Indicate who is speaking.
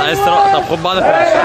Speaker 1: عايز ترقص؟ طب خد بعضك
Speaker 2: عليه وبيكسر